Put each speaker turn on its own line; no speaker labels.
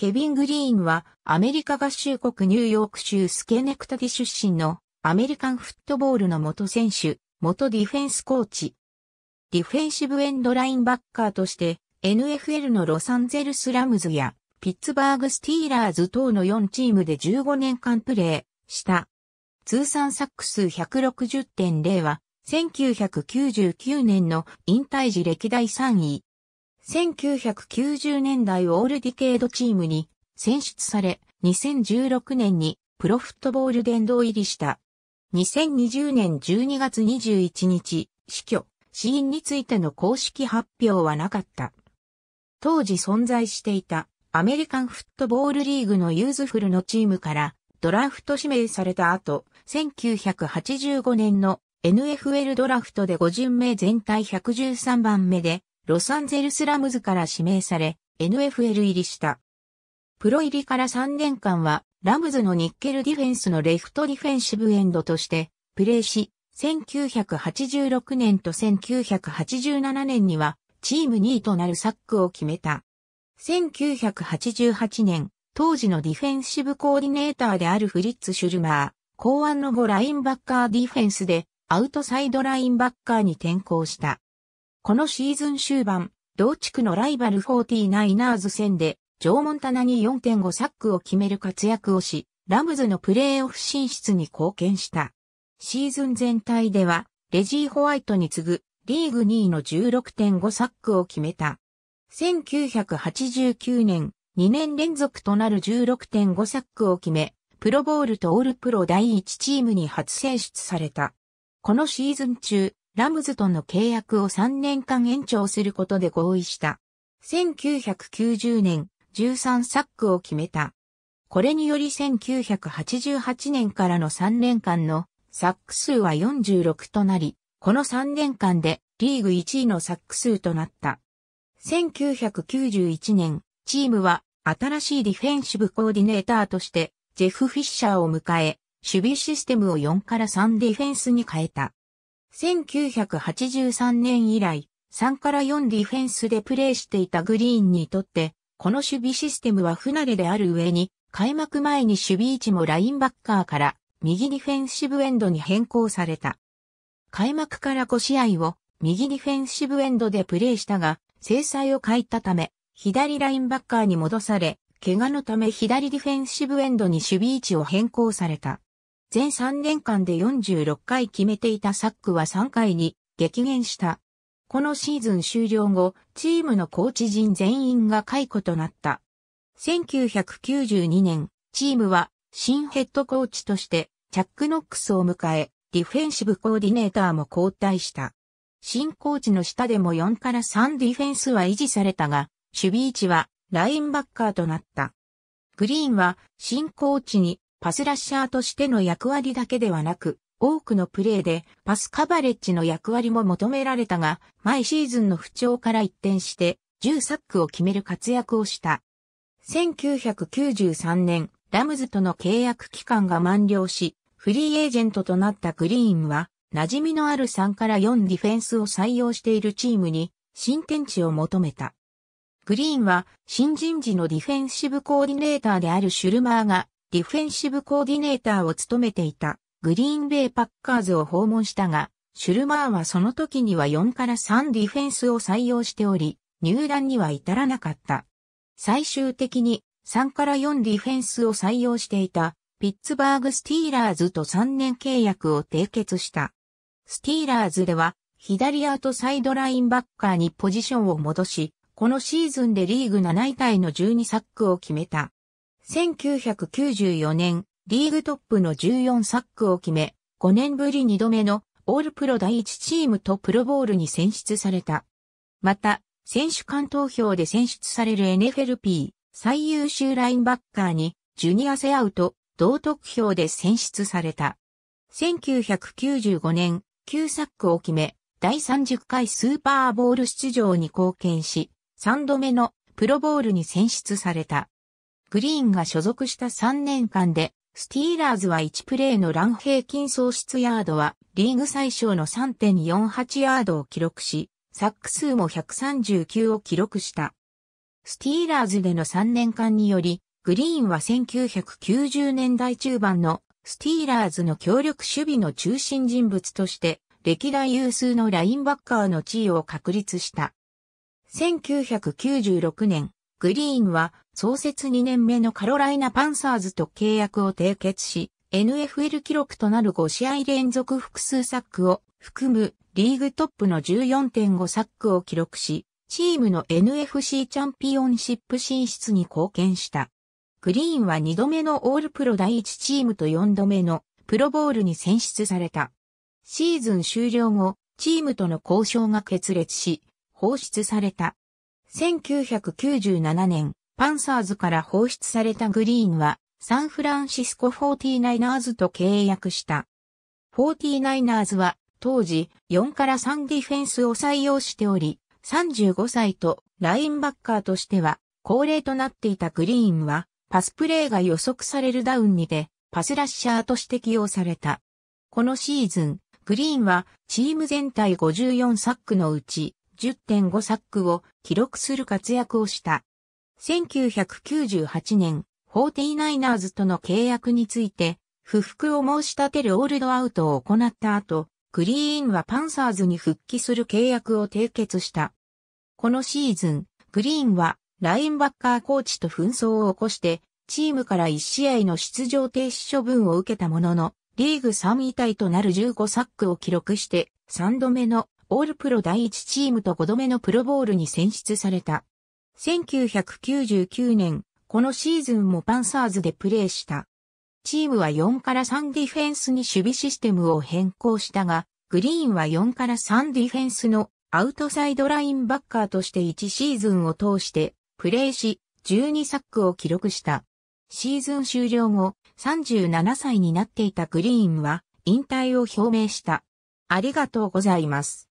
ケビン・グリーンはアメリカ合衆国ニューヨーク州スケネクタディ出身のアメリカンフットボールの元選手、元ディフェンスコーチ。ディフェンシブエンドラインバッカーとして NFL のロサンゼルスラムズやピッツバーグスティーラーズ等の4チームで15年間プレーした。通算サック数160.0は1999年の引退時歴代3位。1990年代オールディケードチームに選出され、2016年にプロフットボール殿堂入りした。2020年12月21日、死去、死因についての公式発表はなかった。当時存在していたアメリカンフットボールリーグの USFL のチームからドラフト指名された後、1985年の NFL ドラフトで5巡目全体113番目でロサンゼルスラムズから指名され NFL 入りした。プロ入りから3年間はラムズのニッケルディフェンスのレフトディフェンシブエンドとしてプレーし、1986年と1987年にはチーム2位となるサックを決めた。1988年、当時のディフェンシブコーディネーターであるフリッツ・シュルマー、考案の5ラインバッカーディフェンスでアウトサイドラインバッカーに転向した。このシーズン終盤、同地区のライバル 49ers 戦で、ジョー・モンタナに4.5サックを決める活躍をし、ラムズのプレーオフ進出に貢献した。シーズン全体では、レジー・ホワイトに次ぐ、リーグ2位の16.5サックを決めた。1989年、2年連続となる16.5サックを決め、プロボールとオールプロ第1チームに初選出された。このシーズン中、ラムズとの契約を3年間延長することで合意した。1990年、13サックを決めた。これにより1988年からの3年間のサック数は46となり、この3年間でリーグ1位のサック数となった。1991年、チームは新しいディフェンシブコーディネーターとしてジェフ・フィッシャーを迎え、守備システムを4から3ディフェンスに変えた。1983年以来、3から4ディフェンスでプレーしていたグリーンにとって、この守備システムは不慣れである上に、開幕前に守備位置もラインバッカーから右ディフェンシブエンドに変更された。開幕から5試合を右ディフェンシブエンドでプレーしたが、制裁を欠いたため、左ラインバッカーに戻され、怪我のため左ディフェンシブエンドに守備位置を変更された。全3年間で46回決めていたサックは3回に激減した。このシーズン終了後、チームのコーチ陣全員が解雇となった。1992年、チームは新ヘッドコーチとしてチャック・ノックスを迎え、ディフェンシブコーディネーターも交代した。新コーチの下でも4から3ディフェンスは維持されたが、守備位置はラインバッカーとなった。グリーンは新コーチにパスラッシャーとしての役割だけではなく、多くのプレーでパスカバレッジの役割も求められたが、毎シーズンの不調から一転して10サックを決める活躍をした。1993年、ラムズとの契約期間が満了し、フリーエージェントとなったグリーンは、馴染みのある3から4ディフェンスを採用しているチームに新天地を求めた。グリーンは新人時のディフェンシブコーディネーターであるシュルマーがディフェンシブコーディネーターを務めていたグリーンベイパッカーズを訪問したが、シュルマーはその時には4から3ディフェンスを採用しており、入団には至らなかった。最終的に3から4ディフェンスを採用していたピッツバーグスティーラーズと3年契約を締結した。スティーラーズでは左アウトサイドラインバッカーにポジションを戻し、このシーズンでリーグ7位タイの12サックを決めた。1994年、リーグトップの14サックを決め、5年ぶり2度目のオールプロ第1チームとプロボールに選出された。また、選手間投票で選出される NFLP 最優秀ラインバッカーにジュニアセアウト同得票で選出された。1995年、9サックを決め、第30回スーパーボール出場に貢献し、3度目のプロボールに選出された。グリーンが所属した3年間で、スティーラーズは1プレーのラン平均喪失ヤードはリーグ最小の3.48ヤードを記録し、サック数も139を記録した。スティーラーズでの3年間により、グリーンは1990年代中盤のスティーラーズの協力守備の中心人物として、歴代有数のラインバッカーの地位を確立した。1996年、グリーンは創設2年目のカロライナ・パンサーズと契約を締結し、NFL 記録となる5試合連続複数サックを含むリーグトップの14.5サックを記録し、チームの NFC チャンピオンシップ進出に貢献した。グリーンは2度目のオールプロ第1チームと4度目のプロボールに選出された。シーズン終了後、チームとの交渉が決裂し、放出された。1997年、パンサーズから放出されたグリーンは、サンフランシスコ 49ers と契約した。49ers は、当時、4から3ディフェンスを採用しており、35歳とラインバッカーとしては、恒例となっていたグリーンは、パスプレーが予測されるダウンにて、パスラッシャーとして起用された。このシーズン、グリーンはチーム全体54サックのうち10.5サックを記録する活躍をした。1998年、49ers との契約について、不服を申し立てるオールドアウトを行った後、グリーンはパンサーズに復帰する契約を締結した。このシーズン、グリーンはラインバッカーコーチと紛争を起こして、チームから1試合の出場停止処分を受けたものの、リーグ3位タイとなる15サックを記録して、3度目のオールプロ第1チームと5度目のプロボールに選出された。1999年、このシーズンもパンサーズでプレーした。チームは4から3ディフェンスに守備システムを変更したが、グリーンは4から3ディフェンスのアウトサイドラインバッカーとして1シーズンを通してプレーし、12サックを記録した。シーズン終了後、37歳になっていたグリーンは引退を表明した。ありがとうございます。